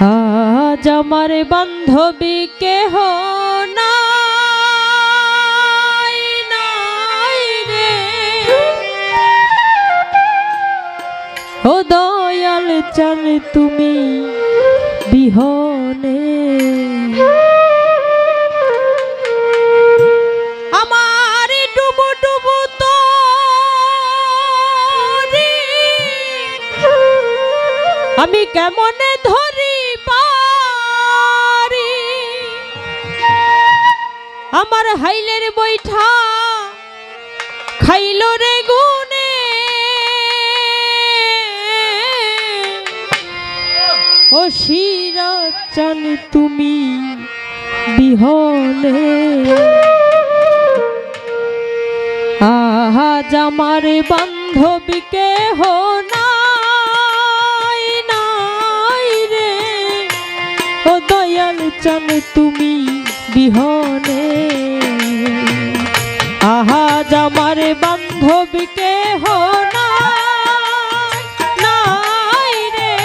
আজ আমার বান্ধবী কেহ নাই নাই রে। ও দয়াল চান তুমি বিহনে। আমি কেমনে ধরি আমার হাইলের বৈঠা খাইল রে গুনে ও শিরা চান তুমি বিহনে। আজ আমার বান্ধবীকে হো নাই নাই রে। ও দয়াল চান তুমি বিহনে আহা আমার বান্ধবীকে হনা নাই। রে।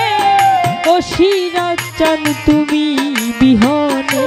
ও চান তুমি বিহনে।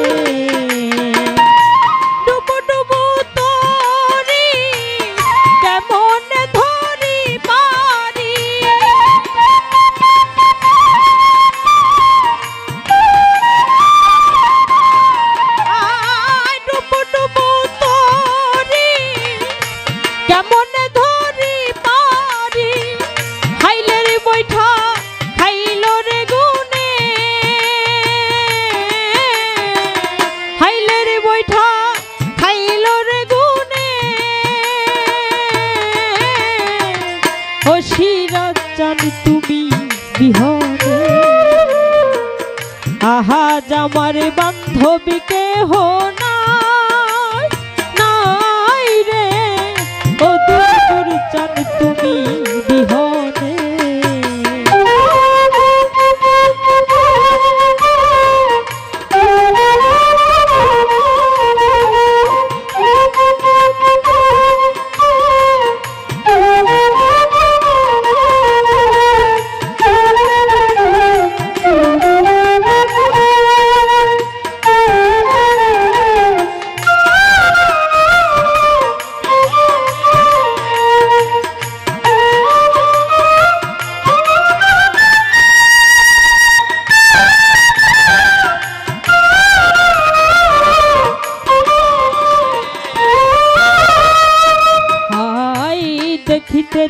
বিহনে আহা জামার বান্ধবীকে হো নাই নাই রে। ও দূর চান তুমি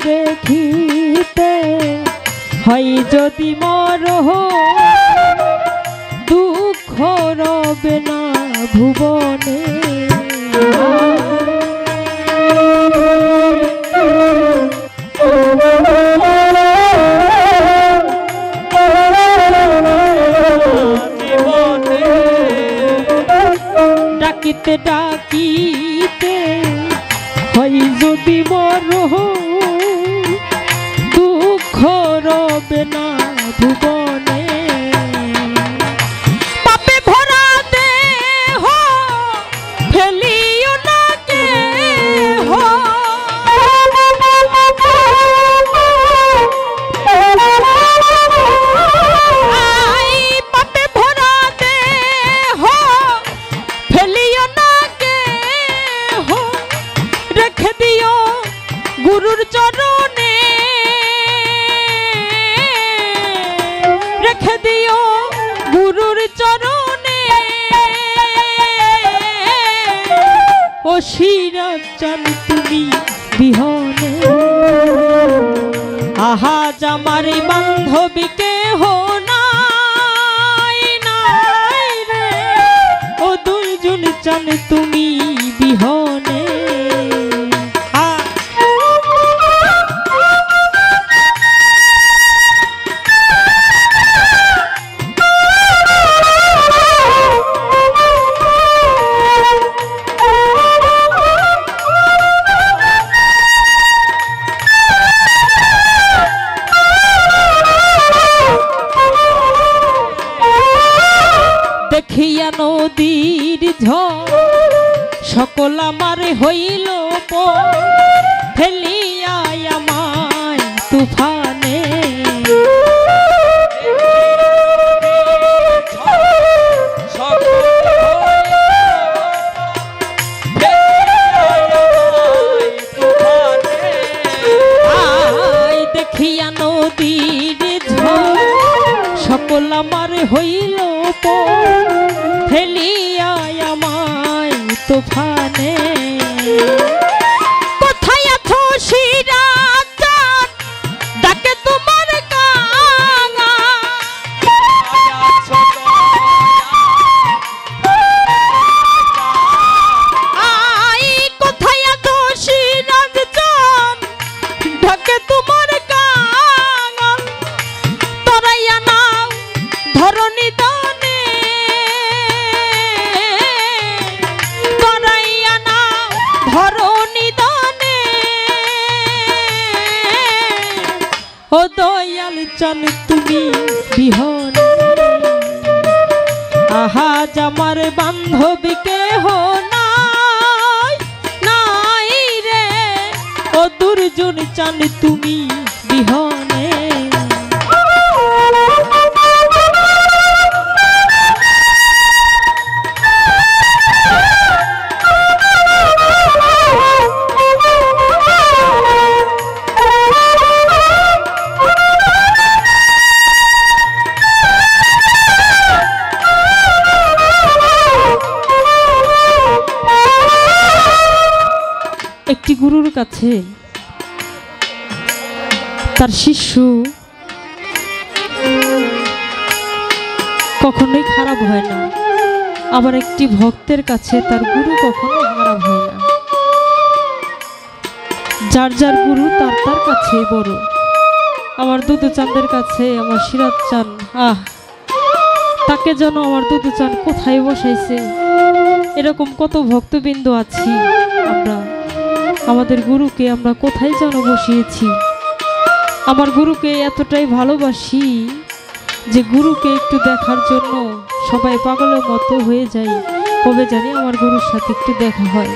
দেখিতে হয় যদি মরহ দুঃখ রবে না ভুবনে শিরাচান তুমি বিহনে। আহা, জামার বান্ধবীকে হো নাই নাই রে। ও দুইজন চান তুমি বিহনে। উঠিয়া নদীর ঝড় সকল আমার হইল ফেলিয়া দেখিয়া নদীর সকল আমার হইল ফেলিয়া আমায় তুফানে কোথায় ও দয়াল চল তুমি বিহন। আহা, জামার বান্ধবীকে নাই রে। ও দুর্জন চান তুমি বিহনে। কাছে তার শিষ্য কখনোই খারাপ হয় না। আবার একটি ভক্তের কাছে তার গুরু কখনো খারাপ হয় না। যার যার গুরু, তার তার কাছে বড়। আমার দুদু চাঁদের কাছে আমার সিরাজ চান। আহ! তাকে যেন আমার দুদু চান কোথায় বসাইছে? এরকম কত ভক্তবৃন্দ আছি আমরা। আমাদের গুরুকে আমরা কোথায় যেন বসিয়েছি? আমার গুরুকে এতটাই ভালোবাসি যে গুরুকে একটু দেখার জন্য সবাই পাগলের মতো হয়ে যায়। কবে জানি আমার গুরুর সাথে একটু দেখা হয়।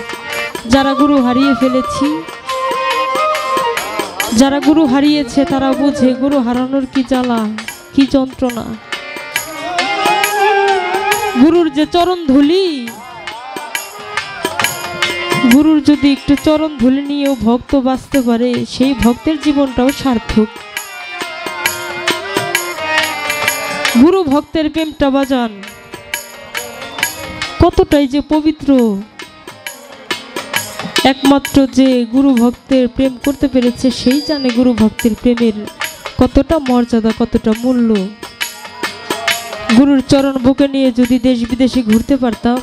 যারা গুরু হারিয়ে ফেলেছি, যারা গুরু হারিয়েছে তারা বোঝে গুরু হারানোর কি জ্বালা, কি যন্ত্রণা। গুরুর যে চরণ ধুলি গুরুর যদি একটু চরণ ধুলে নিয়েও ভক্ত বাঁচতে পারে, সেই ভক্তের জীবনটাও সার্থক। গুরু ভক্তের প্রেমটা বাজান। কতটাই যে পবিত্র। একমাত্র যে গুরু ভক্তের প্রেম করতে পেরেছে, সেই জানে গুরু ভক্তের প্রেমের কতটা মর্যাদা, কতটা মূল্য। গুরুর চরণ বুকে নিয়ে যদি দেশ বিদেশে ঘুরতে পারতাম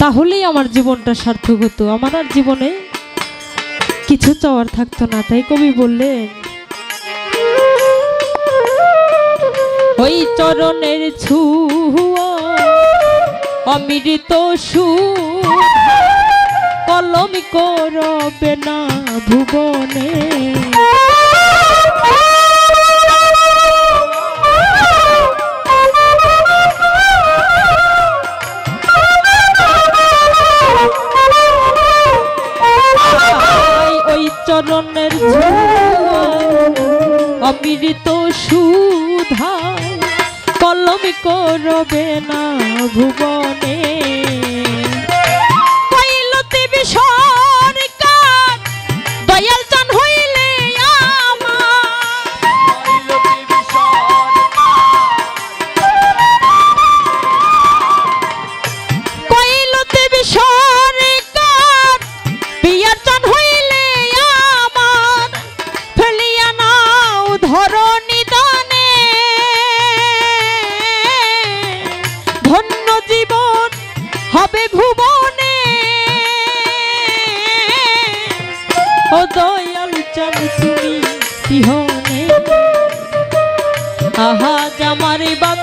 তাহলেই আমার জীবনটা সার্থক হতো। আমার আর জীবনে কিছু চাওয়ার থাকতো না, তাই কবি বললেন, ওই চরণের ছুয়া, অমৃত সু কলম করবে না ভুবনে। চরণের অমৃত সুধা কলম করবে না ভুবনে। বিহনে আহা জামার বান্ধবীকে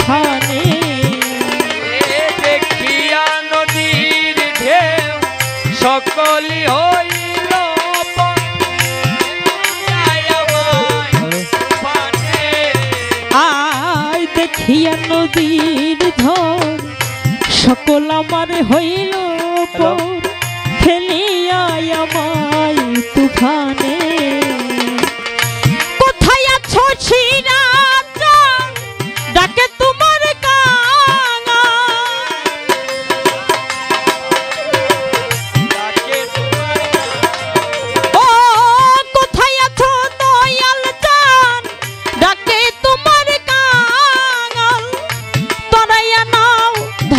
স্থানে দেখিয়া নদীর ঢেউ সকলি হইল আয় দেখিয়া নদীর ধর সকল আমার হইল পর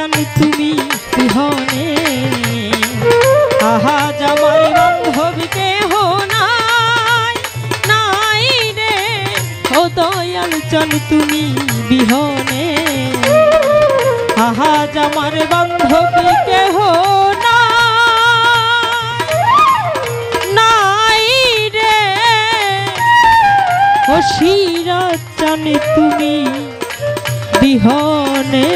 চান তুমি বিহনে। আহা, জামাই বান্ধবীকে হো নাই। নাই রে, ও দয়াল চান তুমি বিহনে। আহা জামার বান্ধবীকে হো নাই। রে, ও শিরা চান তুমি বিহনে।